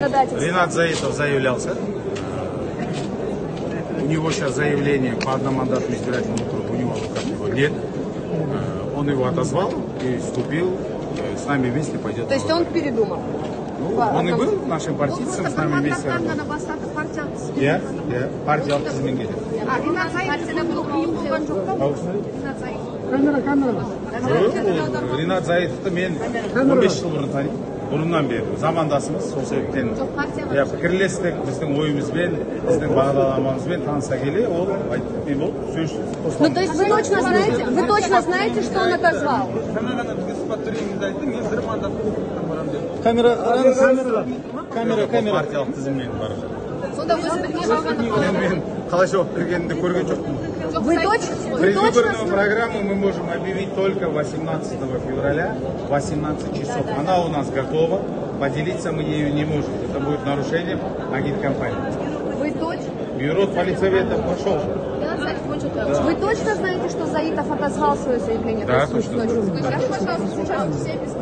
законодательство. Ренат Заитов заявлялся. У него сейчас заявление по одномандатному избирательному округу, у него в руках его нет. Э, Он его отозвал и вступил, э, с нами вместе пойдет. То есть на он выборы. передумал. Ну, он и был нашим партийцем, с нами вместе работал. Я, я, партия алып тізіммен келеді. Ол, Ринат Заитовты мен 15 жыл бұрын танимын. Бұрыннан бері замандасымыз, сол себептен иә, пікірлестік біздің ойымызбен, біздің бағдарламамызбен таныса келе, ол айтты, мен ол сөз Ну, то есть вы точно знаете, вы точно знаете, что он отозвал? жаңа ғана бізге сұхбат бергенімізде айтты мен бір мандатты округтан барамын деді Камера, камера, камера, камера. партиялық тізіммен бара жатыр. Сонда өзі білмей қалған Мен, мен қалай жауап бергенімді көрген жоқпын. Вы точно, вы точно программу мы можем объявить только 18 февраля в 18 часов. Она у нас готова. Поделиться мы ею не можем. Это будет нарушением агиткомпании. Вы точно, Бюро политсовета прошел. вы точно знаете, что Заитов отозвал свое заявление? Да, точно ночью? знаю. Скажите, пожалуйста, сейчас все без